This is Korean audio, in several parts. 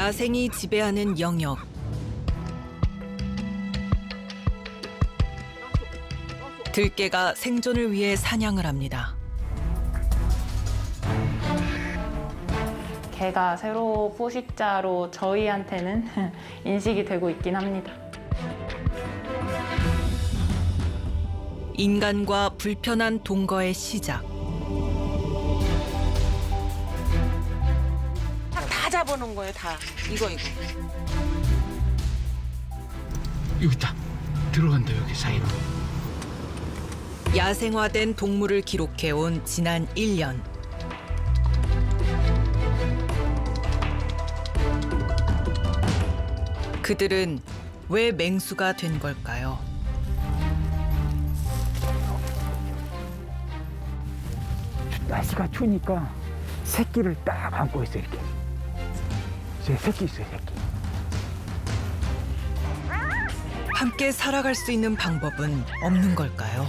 야생이 지배하는 영역. 들깨가 생존을 위해 사냥을 합니다. 개가 새로 포식자로 저희한테는 인식이 되고 있긴 합니다. 인간과 불편한 동거의 시작. 거예요, 다. 이거, 이거. 여기 있다. 들어간다 여기 사이로. 야생화된 동물을 기록해온 지난 1년. 그들은 왜 맹수가 된 걸까요? 날씨가 추우니까 새끼를 딱 안고 있어 이렇게. 제 새끼 있어요 새끼. 함께 살아갈 수 있는 방법은 없는 걸까요?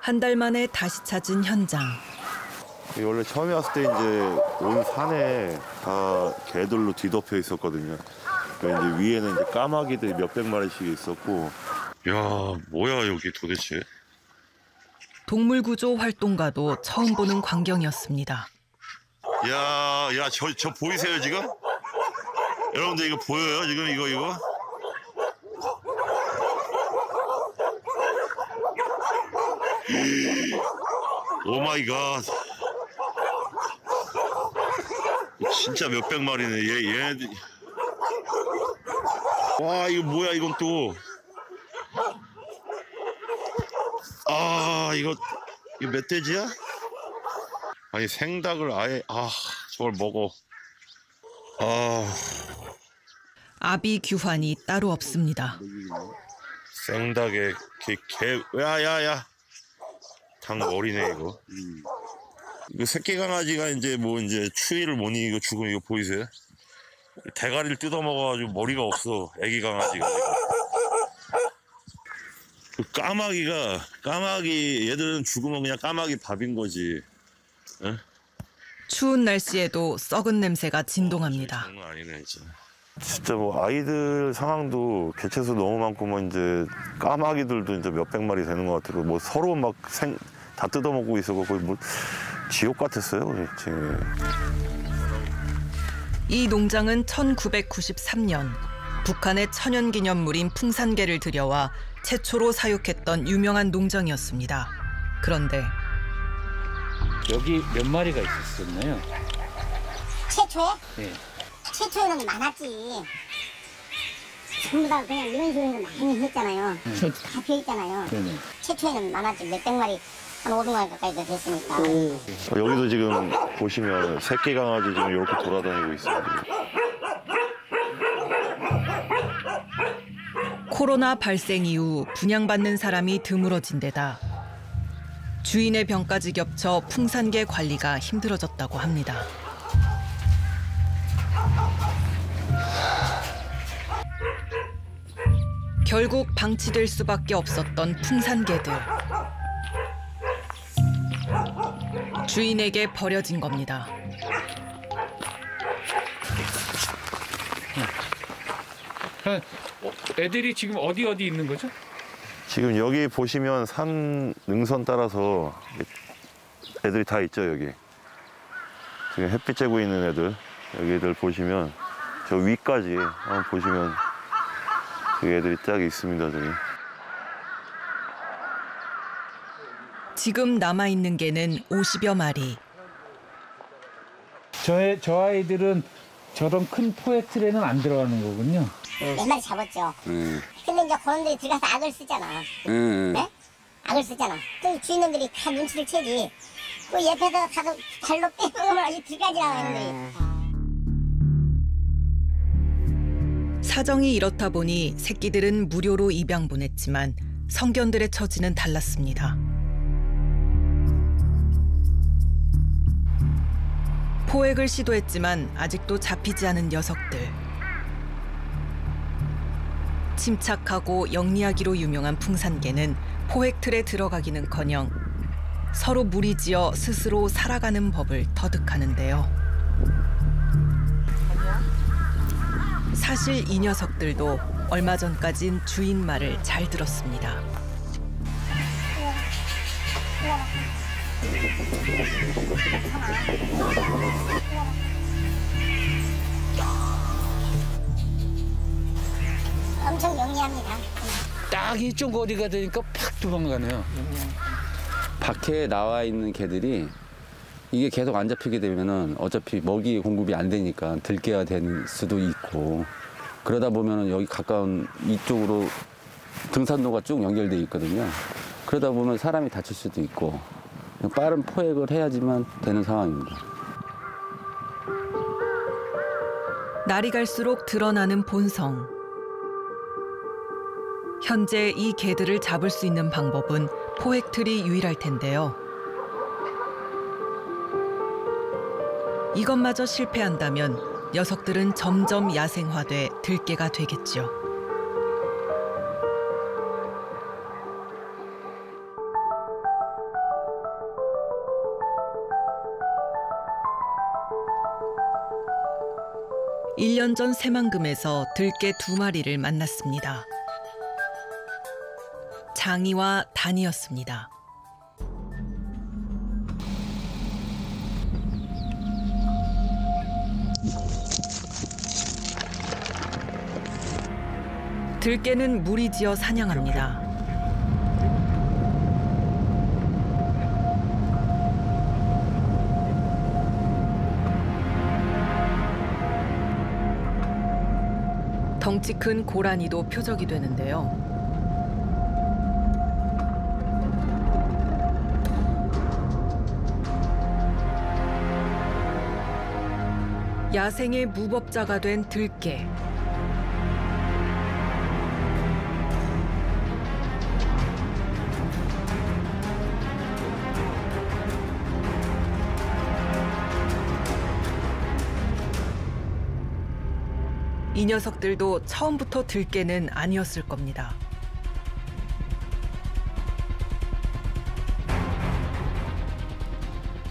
한 달 만에 다시 찾은 현장. 원래 처음에 왔을 때 이제 온 산에 다 개들로 뒤덮여 있었거든요. 그러니까 이제 위에는 이제 까마귀들이 몇백 마리씩 있었고 야, 뭐야 여기 도대체? 동물구조 활동가도 처음 보는 광경이었습니다. 야, 야, 저, 저 보이세요 지금? 여러분들 이거 보여요 지금 이거 이거? Oh my God. 진짜 몇백 마리네. 얘, 얘네들. 와, 이거 뭐야, 이건 또. 아, 이거, 이거 멧돼지야? 아니, 생닭을 아예, 아, 저걸 먹어. 아, 아비 규환이 따로 없습니다. 생닭에 개, 개, 야, 야, 야. 닭 머리네, 이거. 이거 새끼 강아지가 이제 뭐 이제 추위를 못 이기고 죽으면 이거 보이세요? 대가리를 뜯어먹어가지고 머리가 없어, 애기 강아지가. 그 까마귀가, 까마귀, 얘들은 죽으면 그냥 까마귀 밥인 거지. 추운 날씨에도 썩은 냄새가 진동합니다. 장난 아니네, 진짜. 진짜 뭐 아이들 상황도 개체수 너무 많고 뭐 이제 까마귀들도 이제 몇백 마리 되는 것 같고 뭐 서로 막 생 다 뜯어먹고 있어서 거의 뭐 지옥 같았어요 지금. 이 농장은 1993년 북한의 천연기념물인 풍산개를 들여와 최초로 사육했던 유명한 농장이었습니다. 그런데 여기 몇 마리가 있었었나요? 최초에? 네. 최초에는 많았지. 전부 다 그냥 이런 식으로 많이 했잖아요. 다 비어있잖아요. 네네. 최초에는 많았지. 몇백 마리, 한 500마리 가까이 됐으니까. 여기도 지금 보시면 새끼 강아지 지금 이렇게 돌아다니고 있어요. 코로나 발생 이후 분양받는 사람이 드물어진 데다 주인의 병까지 겹쳐 풍산개 관리가 힘들어졌다고 합니다. 결국 방치될 수밖에 없었던 풍산개들. 주인에게 버려진 겁니다. 어, 애들이 지금 어디 어디 있는 거죠? 지금 여기 보시면 산 능선 따라서 애들이 다 있죠 여기. 지금 햇빛 쬐고 있는 애들 여기들 보시면 저 위까지 한번 보시면 여기 애들이 쫙 있습니다 저기. 지금 남아 있는 개는 50여 마리. 저, 저 아이들은 저런 큰 포획 틀에는 안 들어가는 거군요. 몇 마리 잡았죠. 근데 이제 그런들이 들어가서 악을 쓰잖아. 네? 악을 쓰잖아. 그 주인놈들이 다 눈치를 채지. 그 옆에서 가서 발로 빼먹으면 아주 들어가지 않았는데. 사정이 이렇다 보니 새끼들은 무료로 입양 보냈지만 성견들의 처지는 달랐습니다. 포획을 시도했지만 아직도 잡히지 않은 녀석들. 침착하고 영리하기로 유명한 풍산개는 포획 틀에 들어가기는커녕 서로 무리지어 스스로 살아가는 법을 터득하는데요. 사실 이 녀석들도 얼마 전까진 주인 말을 잘 들었습니다. 엄청 영리합니다. 딱 이쪽 거리가 되니까 팍 도망가네요. 밖에 나와 있는 개들이 이게 계속 안 잡히게 되면은 어차피 먹이 공급이 안 되니까 들개가 될 수도 있고 그러다 보면은 여기 가까운 이쪽으로 등산로가 쭉 연결돼 있거든요. 그러다 보면 사람이 다칠 수도 있고 빠른 포획을 해야지만 되는 상황입니다. 날이 갈수록 드러나는 본성. 현재 이 개들을 잡을 수 있는 방법은 포획틀이 유일할 텐데요. 이것마저 실패한다면 녀석들은 점점 야생화돼 들개가 되겠죠. 전 새만금에서 들개 두 마리를 만났습니다. 장이와 단이었습니다. 들개는 무리지어 사냥합니다. 덩치 큰 고라니도 표적이 되는데요. 야생의 무법자가 된 들개. 이 녀석들도 처음부터 들개는 아니었을 겁니다.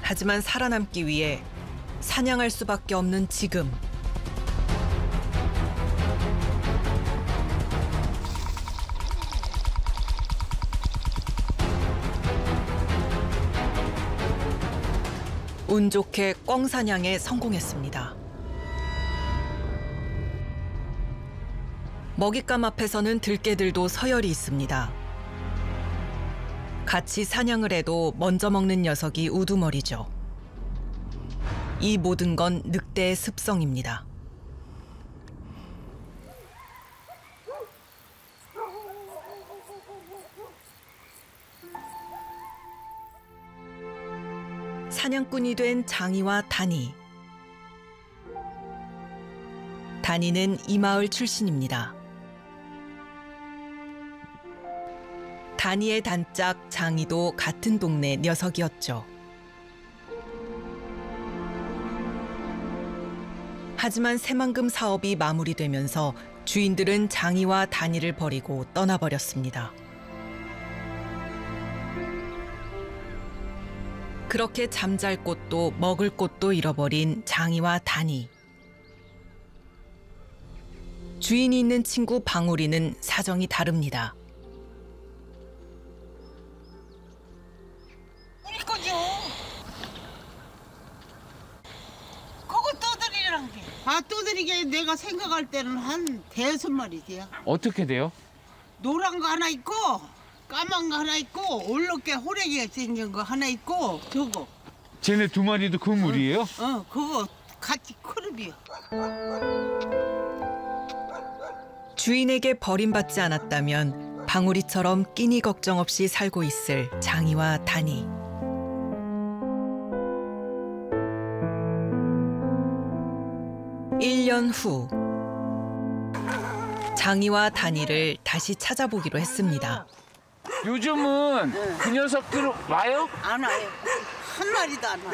하지만 살아남기 위해 사냥할 수밖에 없는 지금. 운 좋게 꿩 사냥에 성공했습니다. 먹잇감 앞에서는 들개들도 서열이 있습니다. 같이 사냥을 해도 먼저 먹는 녀석이 우두머리죠. 이 모든 건 늑대의 습성입니다. 사냥꾼이 된 장이와 단이. 단이는 이 마을 출신입니다. 단이의 단짝 장이도 같은 동네 녀석이었죠. 하지만 새만금 사업이 마무리되면서 주인들은 장이와 단이를 버리고 떠나버렸습니다. 그렇게 잠잘 곳도 먹을 곳도 잃어버린 장이와 단이. 주인이 있는 친구 방울이는 사정이 다릅니다. 아 떠들이게 내가 생각할 때는 한 대여섯 마리 돼요. 어떻게 돼요? 노란 거 하나 있고 까만 거 하나 있고 올롭게 호래기가 생긴 거 하나 있고 저거 쟤네 두 마리도 그 물이에요? 어 그거 같이 크릅이요. 주인에게 버림받지 않았다면 방울이처럼 끼니 걱정 없이 살고 있을 장이와 단이. 일년 후. 장이와 단이를 다시 찾아보기로 했습니다. 요즘은 그 녀석들 와요? 안 와요. 한 마리도 안 와.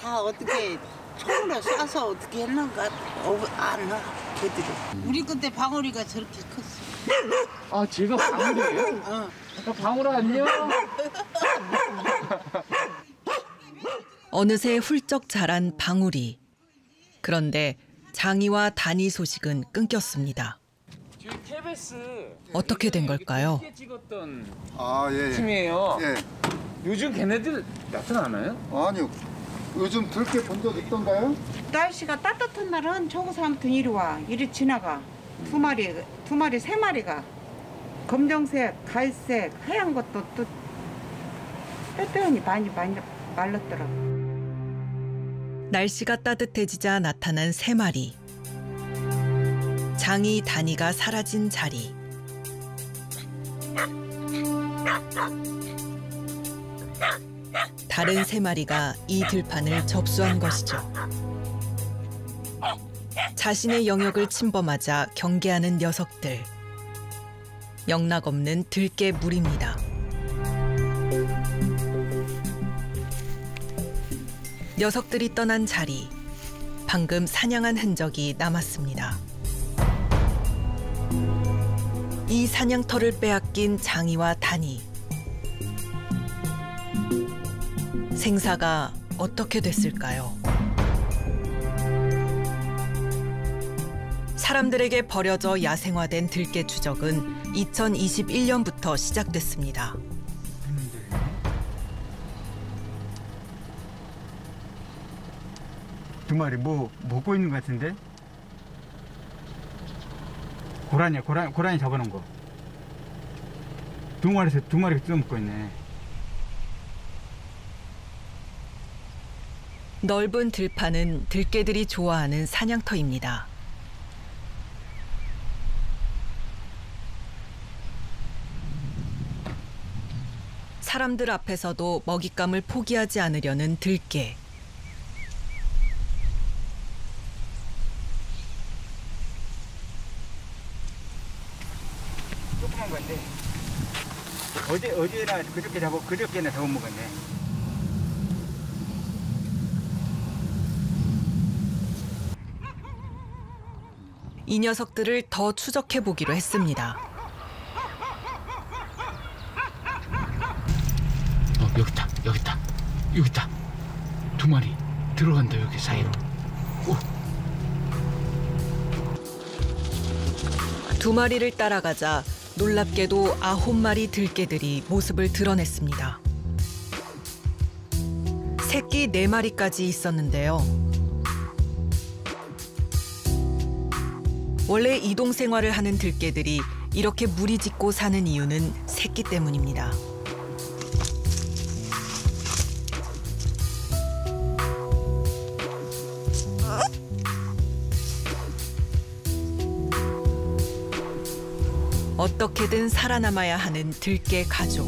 다 어떻게 손으로 싸서 어떻게 했는가 어, 안 나. 그들이. 우리 그때 방울이가 저렇게 컸어. 아 제가 방울이에요? 어. 아, 방울아 안녕. 어느새 훌쩍 자란 방울이. 그런데 장이와 단이 소식은 끊겼습니다. 어떻게 된 걸까요? 아, 예. 예. 팀이에요. 예. 요즘 걔네들 나타나나요? 아니요. 요즘 들깨 본적 있던가요? 날씨가 따뜻한 날은 저거서부터 이리 와 이리 지나가 두 마리 두 마리 세 마리가 검정색 갈색 하얀 것도 또 빼빼니 많이 많이 말랐더라 날씨가 따뜻해지자 나타난 세 마리. 장이 단이가 사라진 자리. 다른 세 마리가 이 들판을 접수한 것이죠. 자신의 영역을 침범하자 경계하는 녀석들. 영락 없는 들깨 물입니다. 녀석들이 떠난 자리. 방금 사냥한 흔적이 남았습니다. 이 사냥터를 빼앗긴 장이와 단이. 생사가 어떻게 됐을까요? 사람들에게 버려져 야생화된 들깨 추적은 2021년부터 시작됐습니다. 두 마리 뭐 먹고 있는 것 같은데? 고라니야 고라니 고라니 잡아놓은 거. 두 마리에서 두 마리 뜯어 먹고 있네. 넓은 들판은 들깨들이 좋아하는 사냥터입니다. 사람들 앞에서도 먹잇감을 포기하지 않으려는 들깨. 조그만 건데 어제 어제나 그저께 잡아 그저께나 잡아 먹었네. 이 녀석들을 더 추적해 보기로 했습니다. 어 여기 있다 여기 있다 여기 있다 두 마리 들어간다 여기 사이로. 두 마리를 따라가자 놀랍게도 아홉 마리 들깨들이 모습을 드러냈습니다. 새끼 네 마리까지 있었는데요. 원래 이동 생활을 하는 들깨들이 이렇게 무리 짓고 사는 이유는 새끼 때문입니다. 어떻게든 살아남아야 하는 들깨 가족.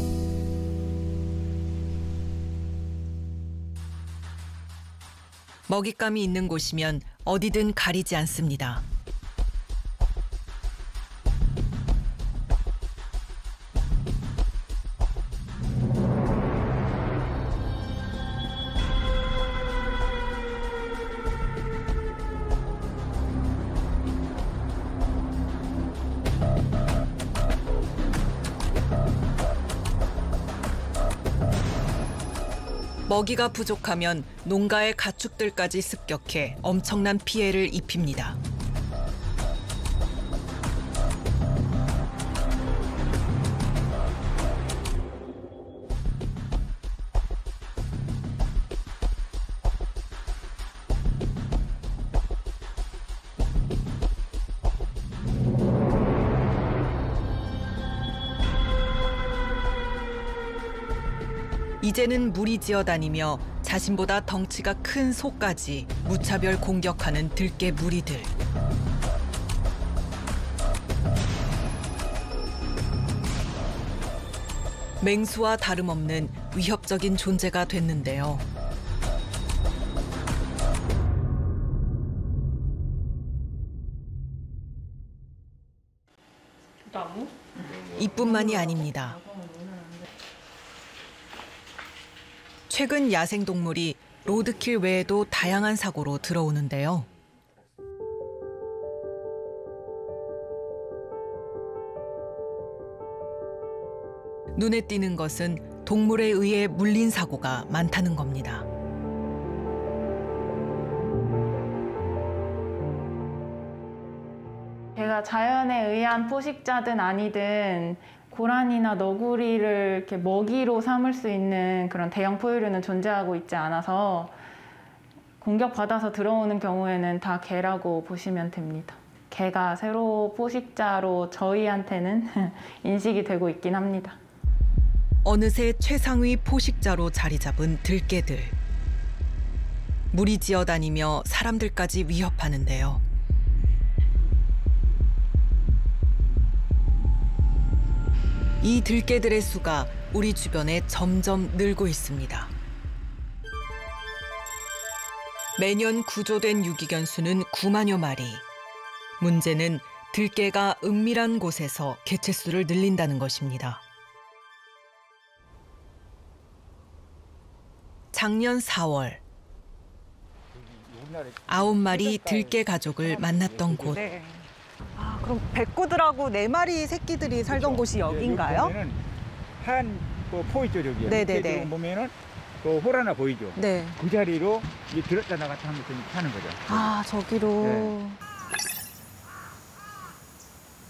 먹잇감이 있는 곳이면 어디든 가리지 않습니다. 먹이가 부족하면 농가의 가축들까지 습격해 엄청난 피해를 입힙니다. 이제는 무리지어 다니며 자신보다 덩치가 큰 소까지 무차별 공격하는 들깨 무리들. 맹수와 다름없는 위협적인 존재가 됐는데요. 이뿐만이 아닙니다. 최근 야생동물이 로드킬 외에도 다양한 사고로 들어오는데요. 눈에 띄는 것은 동물에 의해 물린 사고가 많다는 겁니다. 제가 자연에 의한 포식자든 아니든 고라니나 너구리를 이렇게 먹이로 삼을 수 있는 그런 대형 포유류는 존재하고 있지 않아서 공격받아서 들어오는 경우에는 다 개라고 보시면 됩니다. 개가 새로 포식자로 저희한테는 인식이 되고 있긴 합니다. 어느새 최상위 포식자로 자리 잡은 들개들. 무리지어 다니며 사람들까지 위협하는데요. 이 들개들의 수가 우리 주변에 점점 늘고 있습니다. 매년 구조된 유기견 수는 9만여 마리. 문제는 들개가 은밀한 곳에서 개체 수를 늘린다는 것입니다. 작년 4월 아홉 마리 들개 가족을 만났던 곳. 그럼 백구들하고 네 마리 새끼들이 살던 곳이 여긴가요? 보면은 한 그, 포 있죠 저기. 네네네. 지금 보면은 그 호라나 보이죠. 네. 그 자리로 이제 들었다 나갔다 하면서 사는 거죠. 아, 저기로. 네.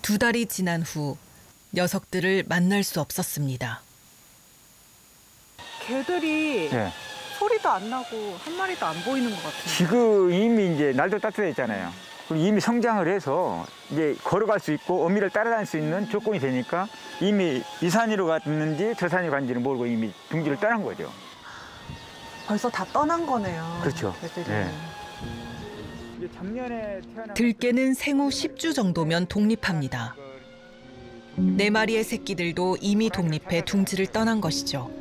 두 달이 지난 후 녀석들을 만날 수 없었습니다. 개들이 네. 소리도 안 나고 한 마리도 안 보이는 것 같은데. 지금 이미 이제 날도 따뜻해졌잖아요. 이미 성장을 해서 이제 걸어갈 수 있고 어미를 따라다닐 수 있는 조건이 되니까 이미 이 산으로 갔는지 저 산으로 간지는 모르고 이미 둥지를 떠난 거죠. 벌써 다 떠난 거네요. 그렇죠. 네. 들개는 생후 10주 정도면 독립합니다. 네 마리의 새끼들도 이미 독립해 둥지를 떠난 것이죠.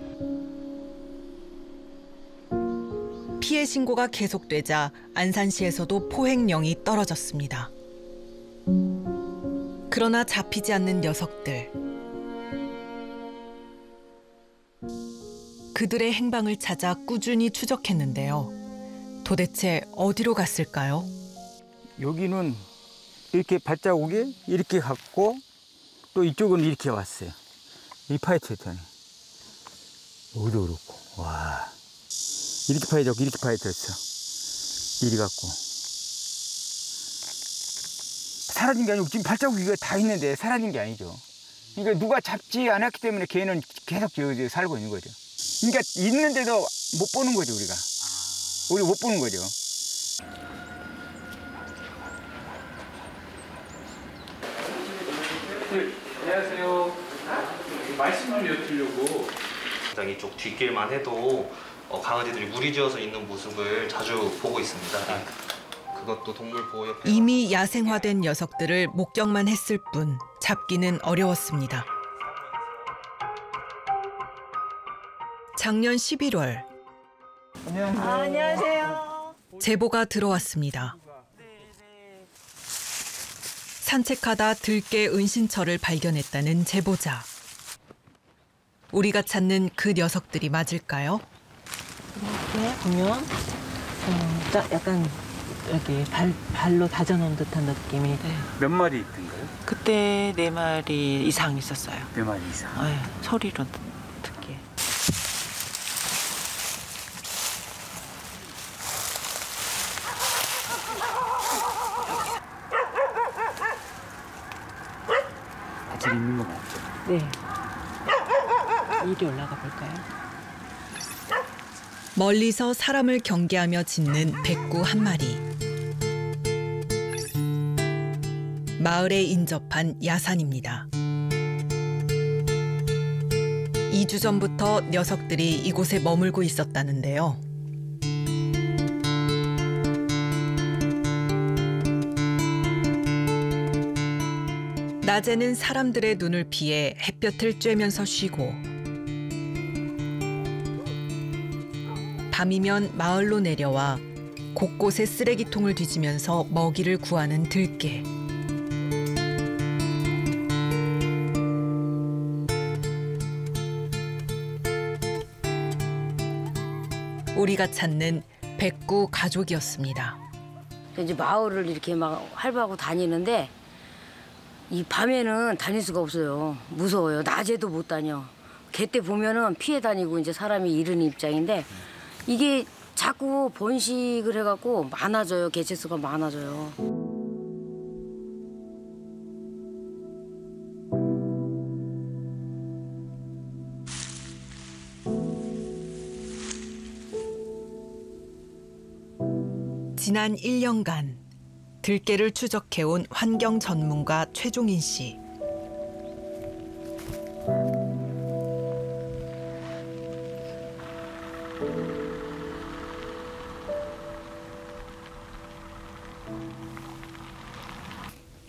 피해 신고가 계속되자 안산시에서도 포획령이 떨어졌습니다. 그러나 잡히지 않는 녀석들. 그들의 행방을 찾아 꾸준히 추적했는데요. 도대체 어디로 갔을까요? 여기는 이렇게 발자국이 이렇게 갔고 또 이쪽은 이렇게 왔어요. 이 파이트였잖아요. 여기도 그렇고 와 이렇게 파이졌고 이렇게 파이트였어. 이리 갔고 사라진 게 아니고 지금 발자국이 다 있는데 사라진 게 아니죠. 그러니까 누가 잡지 않았기 때문에 걔는 계속 저기 살고 있는 거죠. 그러니까 있는데도 못 보는 거죠 우리가. 우리 못 보는 거죠. 안녕하세요. 말씀 좀 여쭈려고. 이쪽 뒷길만 해도 어, 강아지들이 무리지어서 있는 모습을 자주 보고 있습니다. 그것도 동물 보호협회 이미 야생화된 녀석들을 목격만 했을 뿐 잡기는 어려웠습니다. 작년 11월 안녕하세요. 아, 안녕하세요. 제보가 들어왔습니다. 산책하다 들개 은신처를 발견했다는 제보자. 우리가 찾는 그 녀석들이 맞을까요? 보면 어, 딱 약간 이렇게 발, 발로 다져놓은 듯한 느낌이 몇 마리 있던가요? 그때 네 마리 이상 있었어요. 네 마리 이상. 네, 소리로 듣기에. 아직 있는 거 맞죠? 네. 이리 올라가 볼까요? 멀리서 사람을 경계하며 짖는 백구 한 마리. 마을에 인접한 야산입니다. 2주 전부터 녀석들이 이곳에 머물고 있었다는데요. 낮에는 사람들의 눈을 피해 햇볕을 쬐면서 쉬고 밤이면 마을로 내려와 곳곳에 쓰레기통을 뒤지면서 먹이를 구하는 들개. 우리가 찾는 백구 가족이었습니다. 이제 마을을 이렇게 막 활보하고 다니는데 이 밤에는 다닐 수가 없어요. 무서워요. 낮에도 못 다녀. 개 때 보면은 피해 다니고 이제 사람이 이르는 입장인데 이게 자꾸 번식을 해갖고 많아져요. 개체 수가 많아져요. 지난 1년간 들깨를 추적해온 환경 전문가 최종인 씨.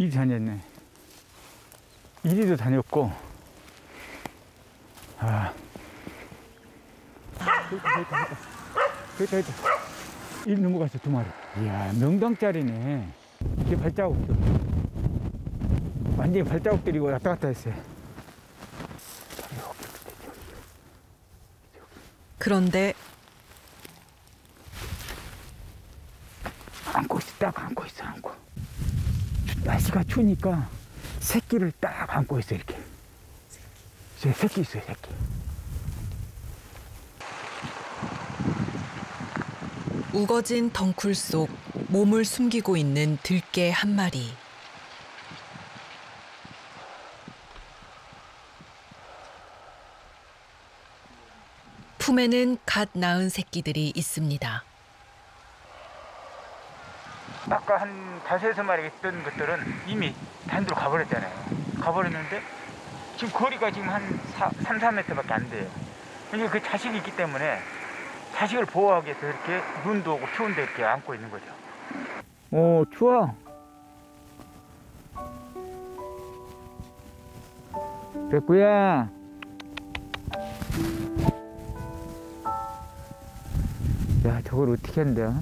이 다녔네. 이리도 다녔고, 아. 됐다, 됐다. 일 넘어갔어, 두 마리. 이야, 명당짜리네. 이게 발자국도. 완전히 발자국들이고 왔다 갔다 했어요. 그런데 안고 있어, 딱 안고 있어, 안고. 날씨가 추우니까 새끼를 딱 안고 있어, 이렇게. 새- 새끼 있어요, 새끼. 우거진 덩쿨 속 몸을 숨기고 있는 들개 한 마리. 품에는 갓 낳은 새끼들이 있습니다. 아까 한 다섯 마리 있던 것들은 이미 단으로 가버렸잖아요. 가버렸는데 지금 거리가 지금 한 3, 4m밖에 안 돼요. 그러니까 그 자식이 있기 때문에 자식을 보호하기 위해서 이렇게 눈도 오고 추운데 이렇게 안고 있는 거죠. 오, 추워. 백구야. 야, 저걸 어떻게 한다?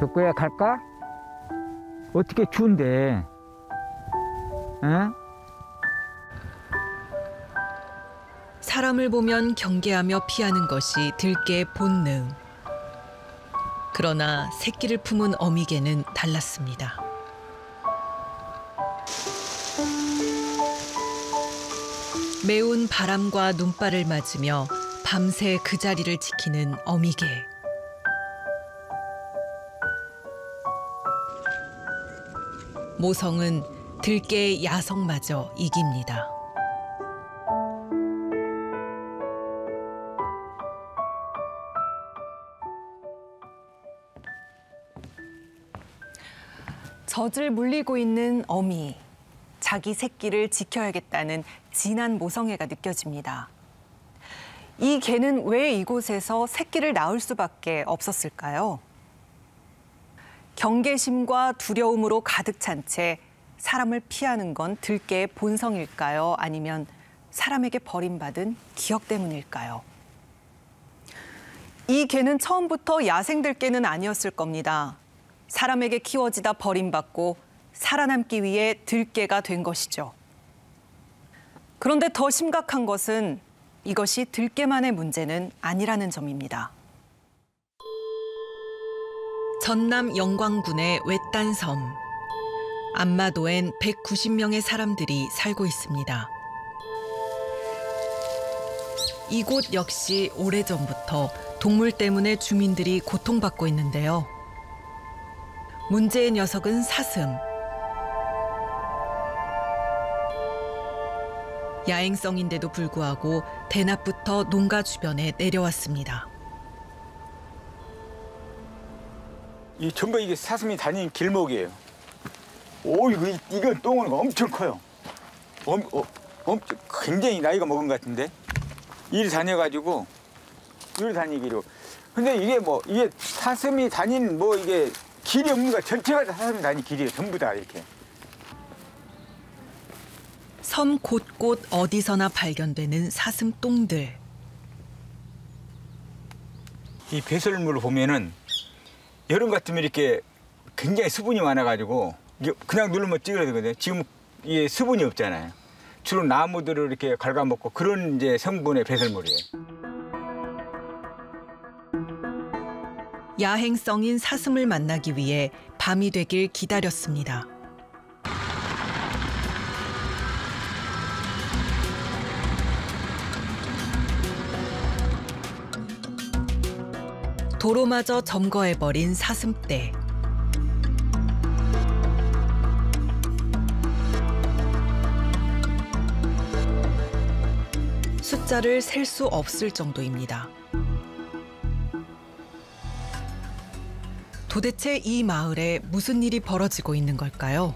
백구야, 갈까? 어떻게 추운데? 어? 사람을 보면 경계하며 피하는 것이 들개의 본능. 그러나 새끼를 품은 어미개는 달랐습니다. 매운 바람과 눈발을 맞으며 밤새 그 자리를 지키는 어미개. 모성은 들개의 야성마저 이깁니다. 젖을 물리고 있는 어미. 자기 새끼를 지켜야겠다는 진한 모성애가 느껴집니다. 이 개는 왜 이곳에서 새끼를 낳을 수밖에 없었을까요? 경계심과 두려움으로 가득 찬 채 사람을 피하는 건 들개의 본성일까요? 아니면 사람에게 버림받은 기억 때문일까요? 이 개는 처음부터 야생 들개는 아니었을 겁니다. 사람에게 키워지다 버림받고 살아남기 위해 들개가 된 것이죠. 그런데 더 심각한 것은 이것이 들개만의 문제는 아니라는 점입니다. 전남 영광군의 외딴 섬. 안마도엔 190명의 사람들이 살고 있습니다. 이곳 역시 오래전부터 동물 때문에 주민들이 고통받고 있는데요. 문제의 녀석은 사슴. 야행성인데도 불구하고 대낮부터 농가 주변에 내려왔습니다. 이 전부 이게 사슴이 다니는 길목이에요. 오, 이거, 이건 똥은 엄청 커요. 엄, 어, 엄청, 굉장히 나이가 먹은 것 같은데. 일 다녀가지고, 일 다니기로. 근데 이게 뭐, 이게 사슴이 다닌 뭐 이게 길이 없는 거 전체가 다 사슴이 다닌 길이에요. 전부 다 이렇게. 섬 곳곳 어디서나 발견되는 사슴 똥들. 이 배설물을 보면은 여름 같으면 이렇게 굉장히 수분이 많아가지고 그냥 누르면 찌그러지거든요. 지금 이게 수분이 없잖아요. 주로 나무들을 이렇게 갉아먹고 그런 이제 성분의 배설물이에요. 야행성인 사슴을 만나기 위해 밤이 되길 기다렸습니다. 도로마저 점거해버린 사슴떼. 숫자를 셀 수 없을 정도입니다. 도대체 이 마을에 무슨 일이 벌어지고 있는 걸까요?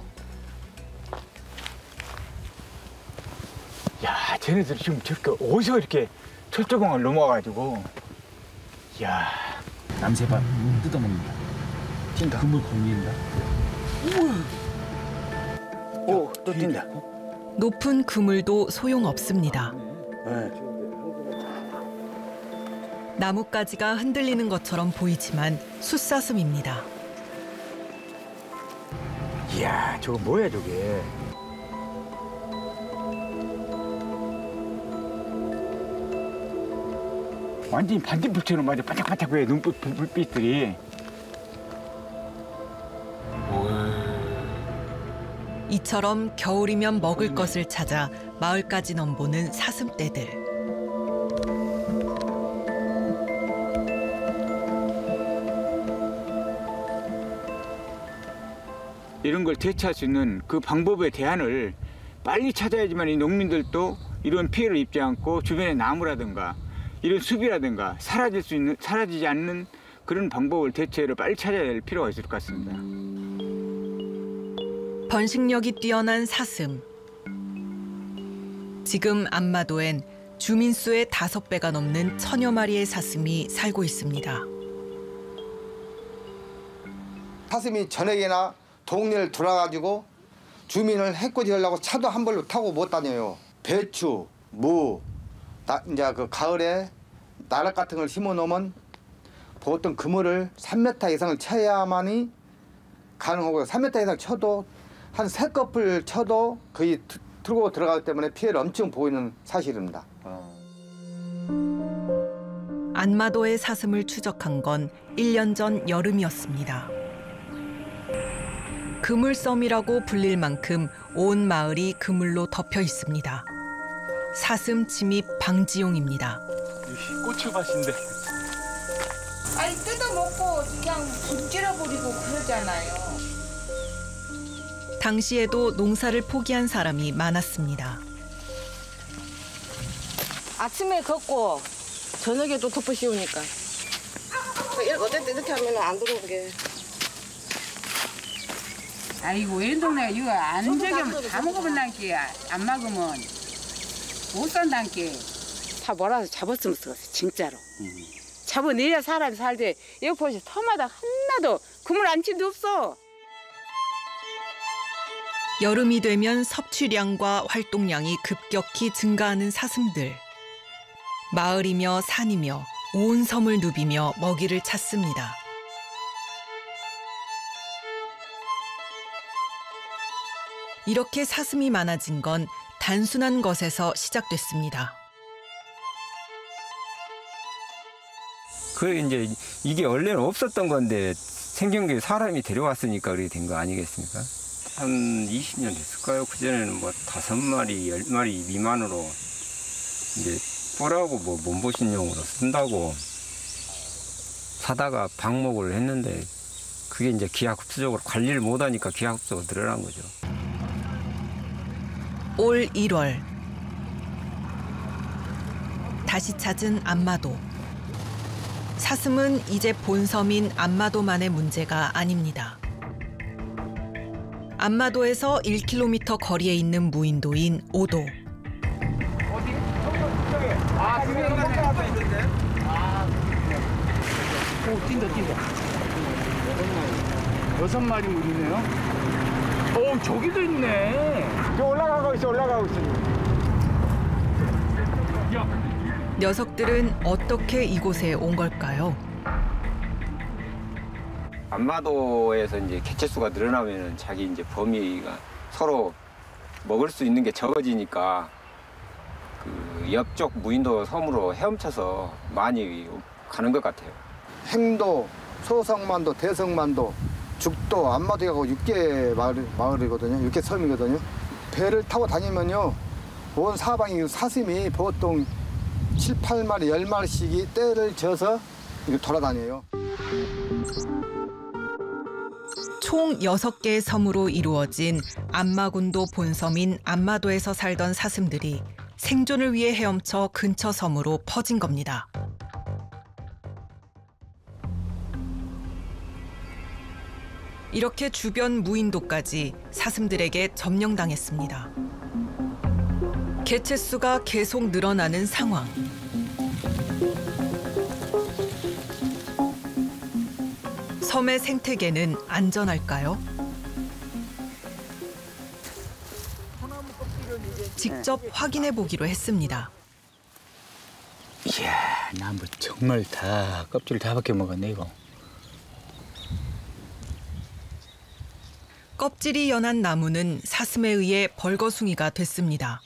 야, 쟤네들 지금 저렇게 어디서 이렇게 철조망을 넘어가가지고, 야, 남새밥 뜯어먹는다. 뛴다. 그물 걸린다. 오, 또 뛴다. 높은 그물도 소용없습니다. 나뭇가지가 흔들리는 것처럼 보이지만 숫사슴입니다. 이야, 저거 뭐야, 저게. 완전히 반딧불처럼 맞아 반짝반짝해 눈빛 불- 불빛들이 이처럼 겨울이면 먹을 것을 찾아 마을까지 넘보는 사슴떼들. 이런 걸 대처할 수 있는 그 방법의 대안을 빨리 찾아야지만 이 농민들도 이런 피해를 입지 않고 주변에 나무라든가 이런 숲이라든가 사라질 수 있는 사라지지 않는 그런 방법을 대체를 빨리 찾아야 될 필요가 있을 것 같습니다. 번식력이 뛰어난 사슴. 지금 안마도엔 주민 수의 다섯 배가 넘는 천여 마리의 사슴이 살고 있습니다. 사슴이 저녁에나 동네를 돌아가지고 주민을 해코지하려고 차도 한 벌로 타고 못 다녀요. 배추, 무, 나, 이제 그 가을에 나락 같은 걸 심어 놓으면 보통 그물을 3m 이상을 쳐야만이 가능하고요. 3m 이상 쳐도 한 세 커플 쳐도 거의 드- 들고 들어가기 때문에 피해를 엄청 보이는 사실입니다. 안마도의 사슴을 추적한 건 1년 전 여름이었습니다. 그물섬이라고 불릴 만큼 온 마을이 그물로 덮여 있습니다. 사슴 침입 방지용입니다. 고추밭인데. 아니 뜯어먹고 그냥 분질러버리고 그러잖아요. 당시에도 농사를 포기한 사람이 많았습니다. 아침에 걷고 저녁에 또 덮어 씌우니까 어쨌든 이렇게 하면 안 들어오게 아이고 이런 동네가 이거 안다다 먹어본다니까 안 먹으면 못 산다니까 다 몰아서 잡았으면 좋겠어 진짜로. 잡아내야 사람이 살지. 여기 보시 터마다 하나도 그물 안친도 없어. 여름이 되면 섭취량과 활동량이 급격히 증가하는 사슴들. 마을이며 산이며 온 섬을 누비며 먹이를 찾습니다. 이렇게 사슴이 많아진 건 단순한 것에서 시작됐습니다. 그 이제 이게 원래는 없었던 건데 생긴 게 사람이 데려왔으니까 그렇게 된 거 아니겠습니까? 한 20년 됐을까요? 그전에는 뭐 다섯 마리, 열 마리 미만으로 이제 뿔하고 뭐 몸보신용으로 쓴다고 사다가 방목을 했는데 그게 이제 기하급수적으로 관리를 못하니까 기하급수가 늘어난 거죠. 올 1월 다시 찾은 안마도. 사슴은 이제 본섬인 안마도만의 문제가 아닙니다. 안마도에서 1km 거리에 있는 무인도인 오도. 여섯 마리 물이네요. 오 저기도 있네. 저 올라가고 있어, 올라가고 있어. 녀석들은 어떻게 이곳에 온 걸까요? 안마도에서 이제 개체수가 늘어나면 자기 이제 범위가 서로 먹을 수 있는 게 적어지니까 그 옆쪽 무인도 섬으로 헤엄쳐서 많이 가는 것 같아요. 횡도, 소성만도, 대성만도, 죽도, 안마도하고 6개 마을, 마을이거든요. 6개 섬이거든요. 배를 타고 다니면요. 온 사방이 사슴이 보통 7, 8마리, 10마리씩이 때를 져서 돌아다녀요. 총 6개의 섬으로 이루어진 안마군도 본섬인 안마도에서 살던 사슴들이 생존을 위해 헤엄쳐 근처 섬으로 퍼진 겁니다. 이렇게 주변 무인도까지 사슴들에게 점령당했습니다. 개체 수가 계속 늘어나는 상황. 섬의 생태계는 안전할까요? 직접 확인해 보기로 했습니다. 이야, 나뭐 정말 다 껍질 다 벗겨 먹었네 이거. 껍질이 연한 나무는 사슴에 의해 벌거숭이가 됐습니다.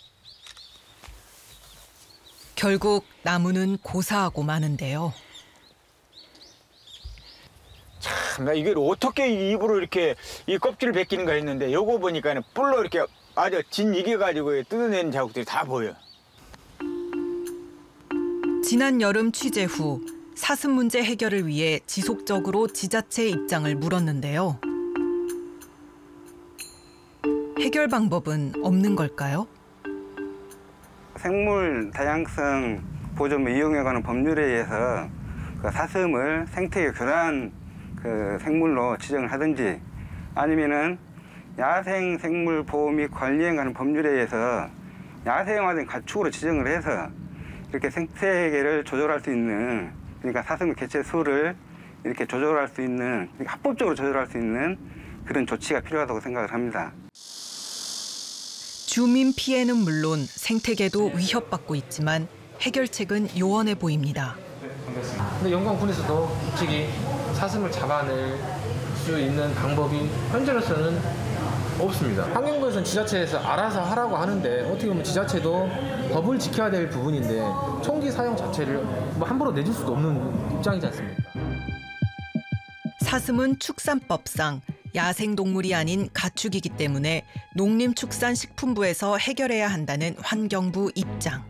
결국 나무는 고사하고 마는데요. 참, 나 이걸 어떻게 입으로 이렇게 이 껍질을 벗기는가 했는데 요거 보니까 는 뿔로 이렇게 아주 진 이겨가지고 뜯어내는 자국들이 다 보여. 지난 여름 취재 후 사슴 문제 해결을 위해 지속적으로 지자체 입장을 물었는데요. 해결 방법은 없는 걸까요? 생물 다양성 보존을 이용해가는 법률에 의해서 그 사슴을 생태계 교란 그 생물로 지정을 하든지 아니면은 야생 생물 보호 및 관리에 관한 법률에 의해서 야생화된 가축으로 지정을 해서 이렇게 생태계를 조절할 수 있는 그러니까 사슴의 개체 수를 이렇게 조절할 수 있는 합법적으로 조절할 수 있는 그런 조치가 필요하다고 생각을 합니다. 주민 피해는 물론 생태계도 위협받고 있지만 해결책은 요원해 보입니다. 근데 영광군에서도 솔직히 사슴을 잡아낼 수 있는 방법이 현재로서는 없습니다. 환경부에서는 지자체에서 알아서 하라고 하는데 어떻게 보면 지자체도 법을 지켜야 될 부분인데 총기 사용 자체를 뭐 함부로 내줄 수도 없는 입장이지 않습니까? 사슴은 축산법상 야생동물이 아닌 가축이기 때문에 농림축산식품부에서 해결해야 한다는 환경부 입장.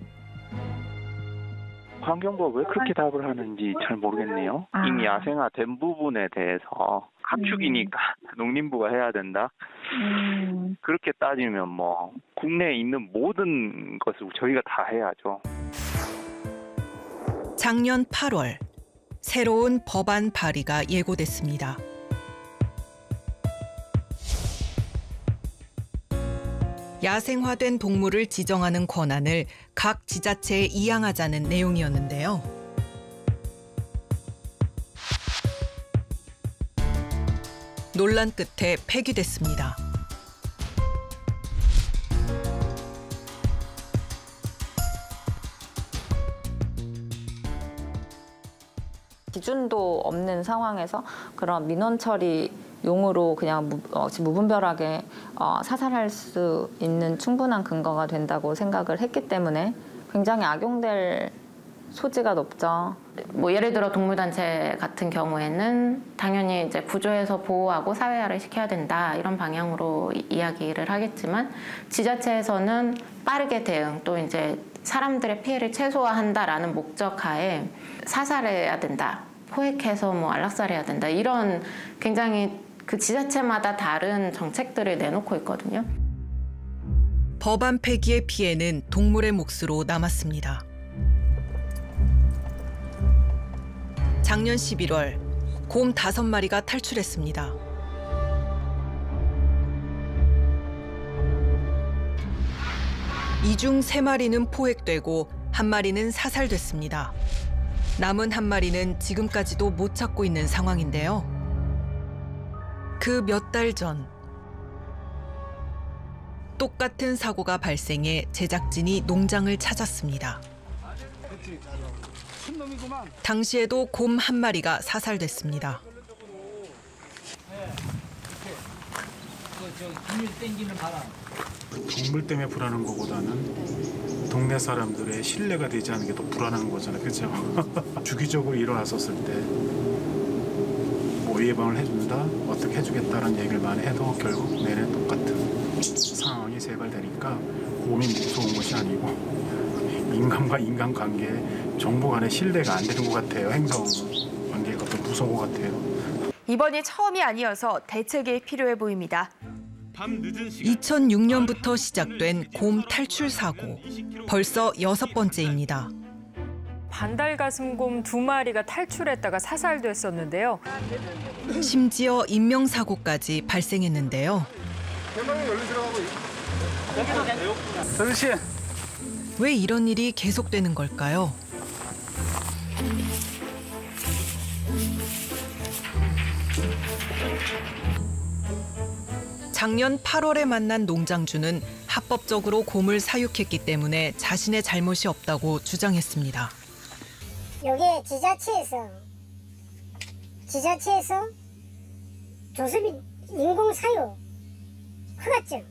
환경부가 왜 그렇게 답을 하는지 잘 모르겠네요. 이미 야생화된 부분에 대해서 가축이니까 농림부가 해야 된다. 그렇게 따지면 뭐 국내에 있는 모든 것을 저희가 다 해야죠. 작년 8월 새로운 법안 발의가 예고됐습니다. 야생화된 동물을 지정하는 권한을 각 지자체에 이양하자는 내용이었는데요. 논란 끝에 폐기됐습니다. 기준도 없는 상황에서 그런 민원 처리 용으로 그냥 무, 어, 무분별하게 어, 사살할 수 있는 충분한 근거가 된다고 생각을 했기 때문에 굉장히 악용될 소지가 높죠. 뭐 예를 들어 동물단체 같은 경우에는 당연히 이제 구조해서 보호하고 사회화를 시켜야 된다 이런 방향으로 이- 이야기를 하겠지만 지자체에서는 빠르게 대응 또 이제 사람들의 피해를 최소화한다라는 목적하에 사살해야 된다. 포획해서 뭐 안락살해야 된다. 이런 굉장히 그 지자체마다 다른 정책들을 내놓고 있거든요. 법안 폐기의 피해는 동물의 몫으로 남았습니다. 작년 11월 곰 다섯 마리가 탈출했습니다. 이 중 세 마리는 포획되고 한 마리는 사살됐습니다. 남은 한 마리는 지금까지도 못 찾고 있는 상황인데요. 그 몇 달 전 똑같은 사고가 발생해 제작진이 농장을 찾았습니다. 당시에도 곰 한 마리가 사살됐습니다. 동물 때문에 불안한 것보다는 동네 사람들의 신뢰가 되지 않은 게더 불안한 거잖아요. 그죠? 주기적으로 일어났었을 때 노예 예방을 해준다, 어떻게 해주겠다는 얘기를만 해도 결국 내내 똑같은 상황이 재발되니까 곰이 무서운 것이 아니고 인간과 인간 관계, 정보 간의 신뢰가 안 되는 것 같아요. 행성 관계가 더 무서운 것 같아요. 이번이 처음이 아니어서 대책이 필요해 보입니다. 2006년부터 시작된 곰 탈출 사고. 벌써 여섯 번째입니다. 반달가슴곰 두 마리가 탈출했다가 사살됐었는데요. 심지어 인명사고까지 발생했는데요. 왜 이런 일이 계속되는 걸까요? 작년 8월에 만난 농장주는 합법적으로 곰을 사육했기 때문에 자신의 잘못이 없다고 주장했습니다. 여기에 지자체에서 지자체에서 조습인 인공 사육 허가증,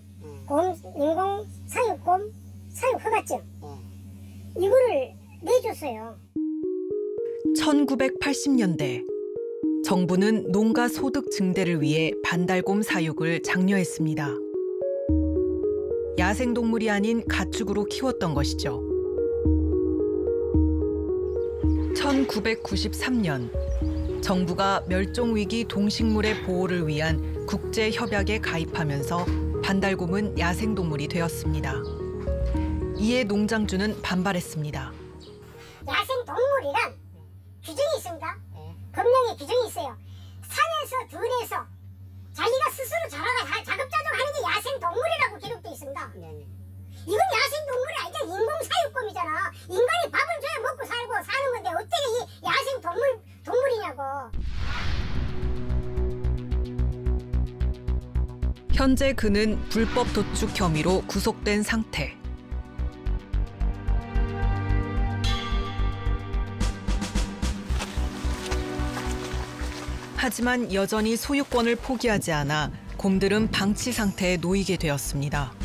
곰 인공 사육 곰 사육 허가증 이거를 내줬어요. 1980년대 정부는 농가 소득 증대를 위해 반달곰 사육을 장려했습니다. 야생동물이 아닌 가축으로 키웠던 것이죠. 1993년 정부가 멸종위기 동식물의 보호를 위한 국제협약에 가입하면서 반달곰은 야생동물이 되었습니다. 이에 농장주는 반발했습니다. 야생 동물이란 규정이 있습니다. 법령에 규정이 있어요. 산에서 들에서 자기가 스스로 자라가 자급자족하는 게 야생 동물이라고 기록돼 있습니다. 이건 야생 동물이 아니죠. 인공 사육범이잖아. 인간이 밥을 줘야 먹고 살고 사는 건데 어떻게 이 야생 동물 동물이냐고. 현재 그는 불법 도축 혐의로 구속된 상태. 하지만 여전히 소유권을 포기하지 않아 곰들은 방치 상태에 놓이게 되었습니다.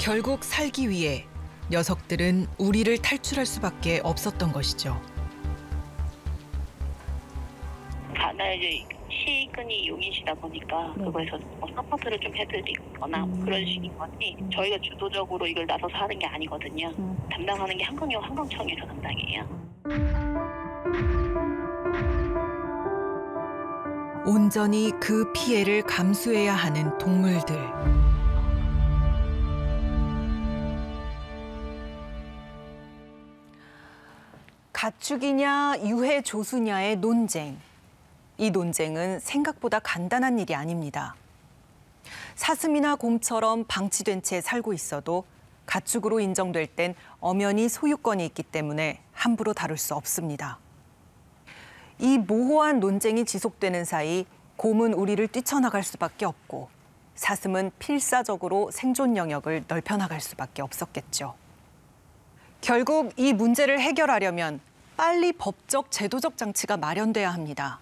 결국 살기 위해 녀석들은 우리를 탈출할 수밖에 없었던 것이죠. 가나 이제 시근이 용이시다 보니까 그거에서 뭐 서포트를 좀 해드리거나 그런 식인 거지 저희가 주도적으로 이걸 나서서 하는 게 아니거든요. 담당하는 게 한강역 한강청에서 담당이에요. 온전히 그 피해를 감수해야 하는 동물들. 가축이냐 유해 조수냐의 논쟁. 이 논쟁은 생각보다 간단한 일이 아닙니다. 사슴이나 곰처럼 방치된 채 살고 있어도 가축으로 인정될 땐 엄연히 소유권이 있기 때문에 함부로 다룰 수 없습니다. 이 모호한 논쟁이 지속되는 사이 곰은 우리를 뛰쳐나갈 수밖에 없고 사슴은 필사적으로 생존 영역을 넓혀나갈 수밖에 없었겠죠. 결국 이 문제를 해결하려면 빨리 법적 제도적 장치가 마련돼야 합니다.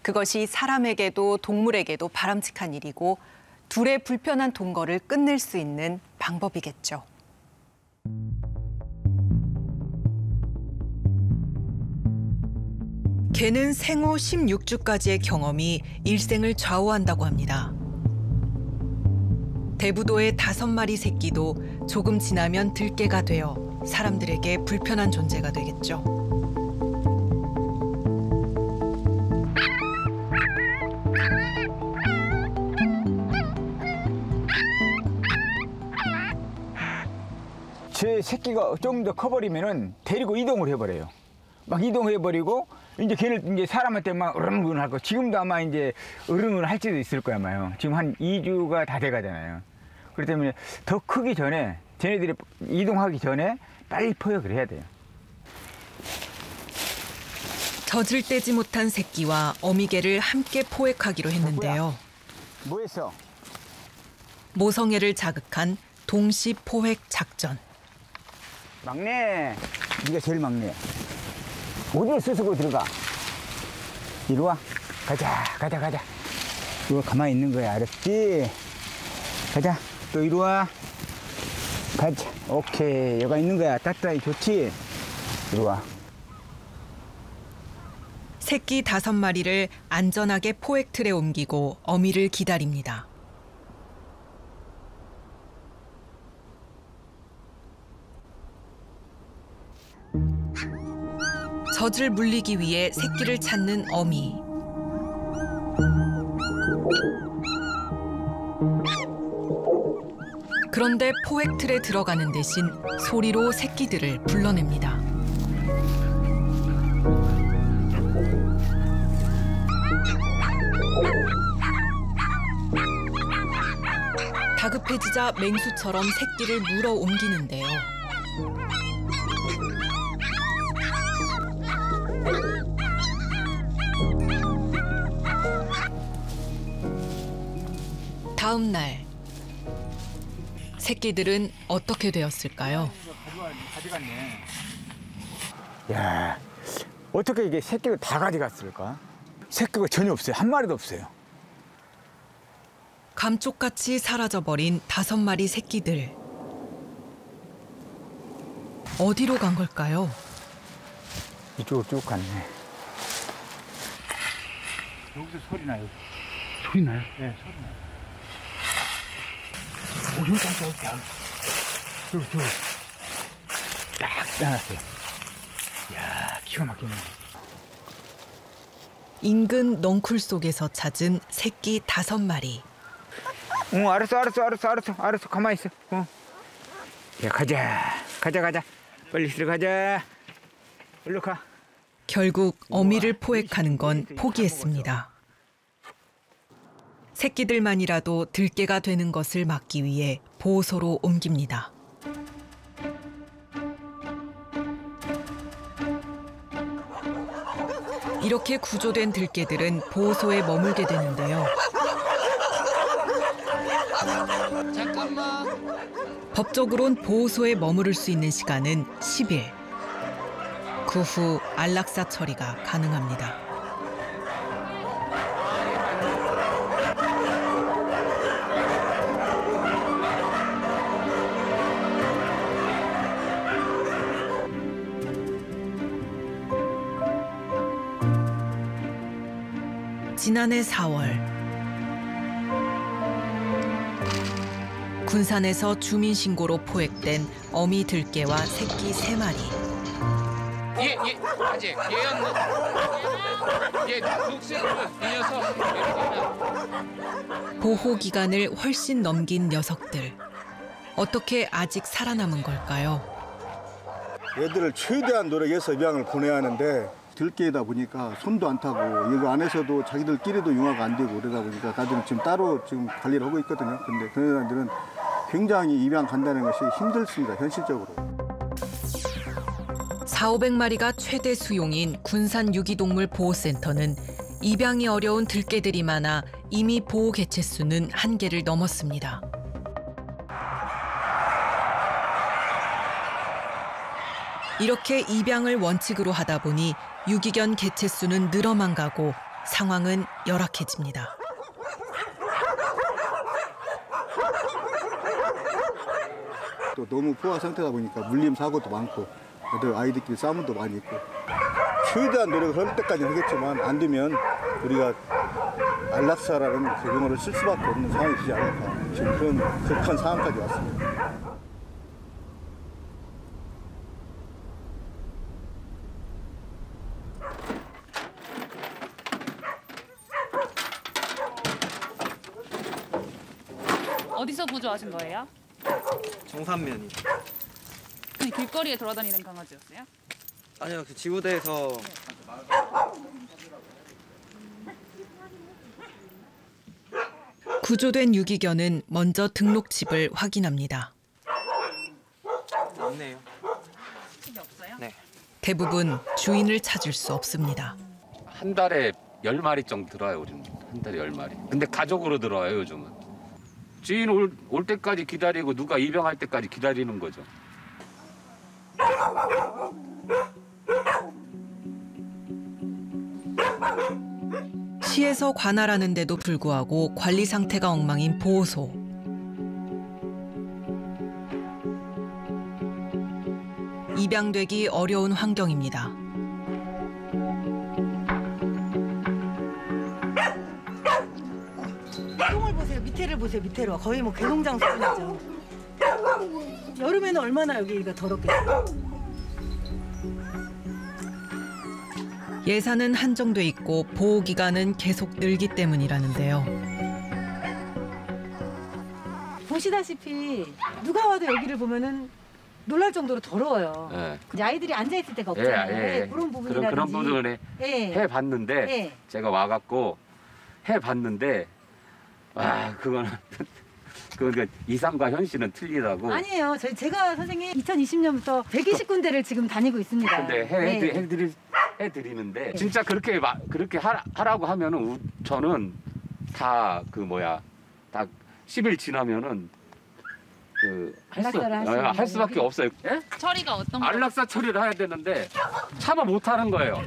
그것이 사람에게도 동물에게도 바람직한 일이고 둘의 불편한 동거를 끝낼 수 있는 방법이겠죠. 개는 생후 16주까지의 경험이 일생을 좌우한다고 합니다. 대부도의 다섯 마리 새끼도 조금 지나면 들개가 되어 사람들에게 불편한 존재가 되겠죠. 제 새끼가 좀더 커버리면은 데리고 이동을 해버려요. 막 이동해버리고 이제 걔를 이제 사람한테 막 으르렁 할 거. 지금도 아마 이제 으르렁 할지도 있을 거야 아마요. 지금 한 2주가 다 돼가잖아요. 그렇기 때문에 더 크기 전에 쟤네들이 이동하기 전에 빨리 포획을 해야 돼요. 젖을 떼지 못한 새끼와 어미개를 함께 포획하기로 했는데요. 뭐 했어? 모성애를 자극한 동시 포획 작전. 막내, 네가 제일 막내. 어디에 스스고 들어가? 이리 와. 가자, 가자, 가자. 이거 가만히 있는 거야, 알았지? 가자. 또 이리 와. 가자. 오케이. 여가 있는 거야. 따뜻하니 좋지? 이리 와. 새끼 다섯 마리를 안전하게 포획틀에 옮기고 어미를 기다립니다. 젖을 물리기 위해 새끼를 찾는 어미. 그런데 포획틀에 들어가는 대신 소리로 새끼들을 불러냅니다. 다급해지자 맹수처럼 새끼를 물어 옮기는데요. 다음 날 새끼들은 어떻게 되었을까요? 가져갔네. 야, 어떻게 이게 새끼가 다 가져갔을까? 새끼가 전혀 없어요. 한 마리도 없어요. 감쪽같이 사라져버린 다섯 마리 새끼들. 어디로 간 걸까요? 이쪽으로 쭉 갔네. 여기서 소리 나요. 소리 나요? 네, 소리 나요. 오, 여기 깜짝 놀랐다. 저기, 저기. 딱 나왔어요. 이야, 기가 막히네. 인근 넝쿨 속에서 찾은 새끼 다섯 마리. 응, 알았어, 알았어, 알았어, 알았어, 알았어. 가만히 있어. 어. 야, 가자. 가자, 가자. 빨리 들어가자. 일로 가. 결국 어미를 포획하는 건 포기했습니다. 새끼들만이라도 들깨가 되는 것을 막기 위해 보호소로 옮깁니다. 이렇게 구조된 들깨들은 보호소에 머물게 되는데요. 법적으론 보호소에 머무를 수 있는 시간은 10일. 그 후 안락사 처리가 가능합니다. 지난해 4월 군산에서 주민 신고로 포획된 어미 들깨와 새끼 3마리. 얘, 얘, 아직 얘였네. 얘 녹색으로 이 녀석. 보호 기간을 훨씬 넘긴 녀석들. 어떻게 아직 살아남은 걸까요? 얘들을 최대한 노력해서 입양을 보내야 하는데 들깨다 보니까 손도 안 타고 여기 안에서도 자기들끼리도 융화가 안 되고 그러다 보니까 다들 지금 따로 지금 관리를 하고 있거든요. 근데 그네들은 굉장히 입양 간다는 것이 힘들습니다. 현실적으로. 4, 500마리가 최대 수용인 군산 유기동물 보호센터는 입양이 어려운 들깨들이 많아 이미 보호 개체 수는 한계를 넘었습니다. 이렇게 입양을 원칙으로 하다 보니 유기견 개체 수는 늘어만 가고 상황은 열악해집니다. 또 너무 포화 상태다 보니까 물림 사고도 많고 애들 아이들끼리 싸움도 많이 있고 최대한 노력을 할 때까지 하겠지만 안 되면 우리가 안락사라는 그 용어를 쓸 수밖에 없는 상황이 되지 않을까 지금 그런 극한 상황까지 왔습니다. 어디서 보조 하신 거예요? 정산면이. 그냥 길거리에 돌아다니는 강아지였어요? 아니요, 그 지구대에서 구조된 유기견은 먼저 등록집을 확인합니다. 없네요. 집이 없어요? 네. 대부분 주인을 찾을 수 없습니다. 한 달에 열 마리 정도 들어와요, 우리는. 한 달에 열 마리. 근데 가족으로 들어와요, 요즘은. 주인 올, 올 때까지 기다리고 누가 입양할 때까지 기다리는 거죠. 시에서 관할하는데도 불구하고 관리 상태가 엉망인 보호소. 입양되기 어려운 환경입니다. 똥을 보세요. 밑에를 보세요. 밑에로 거의 뭐 개농장 수준이죠. 여름에는 얼마나 여기가 더럽겠어요. 예산은 한정돼 있고 보호 기간은 계속 늘기 때문이라는데요. 보시다시피 누가 와도 여기를 보면은 놀랄 정도로 더러워요. 예. 그냥 아이들이 앉아 있을 데가 예, 없잖아요. 예, 예. 네, 그런 부분이라든지. 그런, 그런 부분을 예. 해 봤는데 예. 제가 와갖고 해 봤는데 와 그거는 그 이상과 현실은 틀리다고. 아니에요. 저희 제가 선생님 2020년부터 120군데를 지금 다니고 있습니다. 근데 해, 네. 해드, 해드리, 해드리는데 진짜 그렇게 마, 그렇게 하, 하라고 하면은 우, 저는 다 그 뭐야 다 10일 지나면은 그할 수, 안락사를 하시는 어, 할? 수밖에 없어요. 예? 처리가 어떤 거? 안락사 처리를 해야 되는데 차마 못 하는 거예요.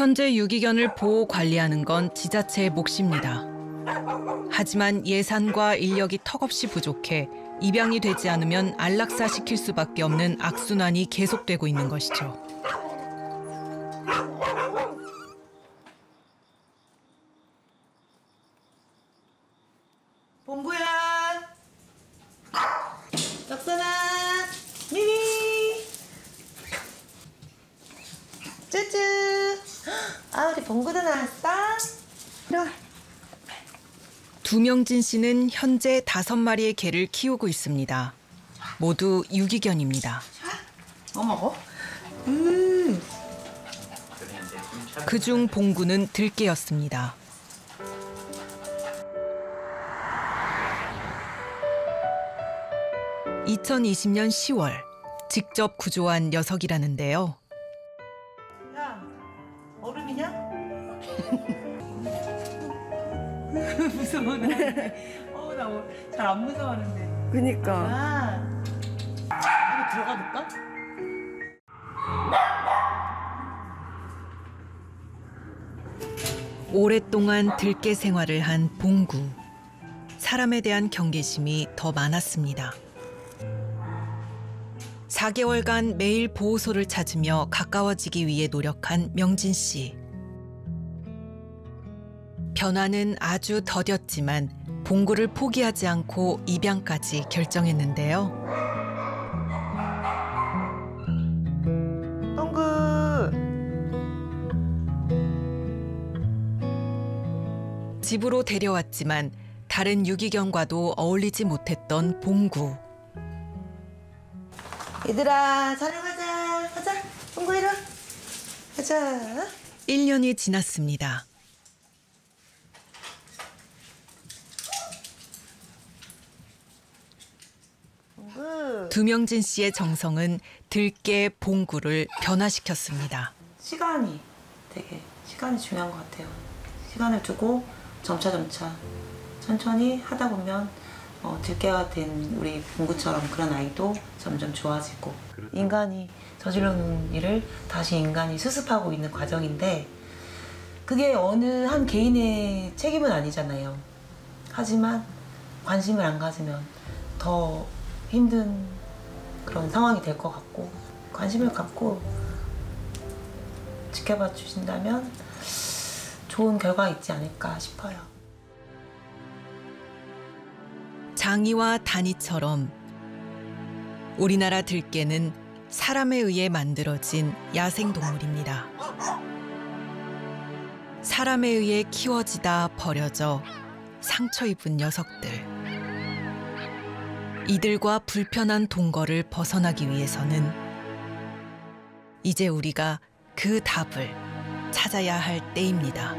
현재 유기견을 보호 관리하는 건 지자체의 몫입니다. 하지만 예산과 인력이 턱없이 부족해 입양이 되지 않으면 안락사 시킬 수밖에 없는 악순환이 계속되고 있는 것이죠. 봉구야. 덕선아. 미미. 쭈쭈. 아, 우리 봉구도 나왔어? 이리 두명진 씨는 현재 다섯 마리의 개를 키우고 있습니다. 모두 유기견입니다. 어머. 음. 그중 봉구는 들개였습니다. (2020년 10월) 직접 구조한 녀석이라는데요. 야, 얼음이냐? 무서워. 나. 어, 나잘 안 무서워하는데. 그니까. 아. 이거 들어가 볼까? 오랫동안 들개 생활을 한 봉구. 사람에 대한 경계심이 더 많았습니다. 4개월간 매일 보호소를 찾으며 가까워지기 위해 노력한 명진 씨. 변화는 아주 더뎠지만 봉구를 포기하지 않고 입양까지 결정했는데요. 동구. 집으로 데려왔지만 다른 유기견과도 어울리지 못했던 봉구. 얘들아, 자러 가자. 가자. 동구 이리 와. 가자. 1년이 지났습니다. 두명진 씨의 정성은 들깨 봉구를 변화시켰습니다. 시간이 되게 시간이 중요한 것 같아요. 시간을 두고 점차 점차 천천히 하다 보면 어, 들깨가 된 우리 봉구처럼 그런 아이도 점점 좋아지고 인간이 저질러놓은 일을 다시 인간이 수습하고 있는 과정인데 그게 어느 한 개인의 책임은 아니잖아요. 하지만 관심을 안 가지면 더 힘든 그런 상황이 될 것 같고 관심을 갖고 지켜봐 주신다면 좋은 결과가 있지 않을까 싶어요. 장이와 단이처럼 우리나라 들깨는 사람에 의해 만들어진 야생동물입니다. 사람에 의해 키워지다 버려져 상처 입은 녀석들. 이들과 불편한 동거를 벗어나기 위해서는 이제 우리가 그 답을 찾아야 할 때입니다.